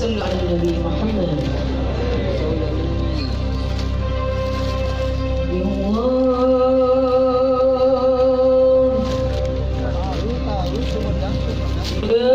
صلوا على النبي محمد. يا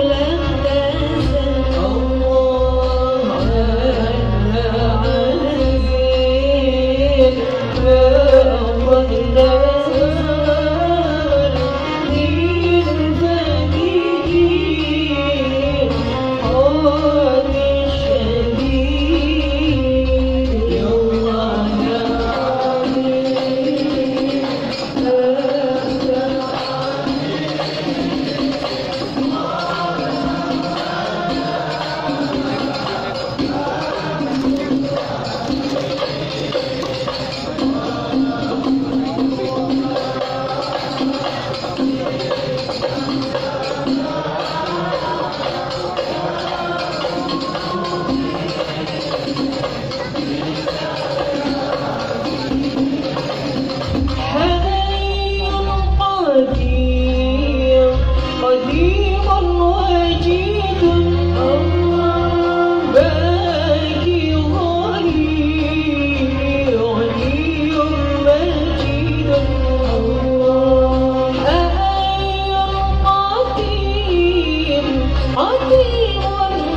Hola. Mới.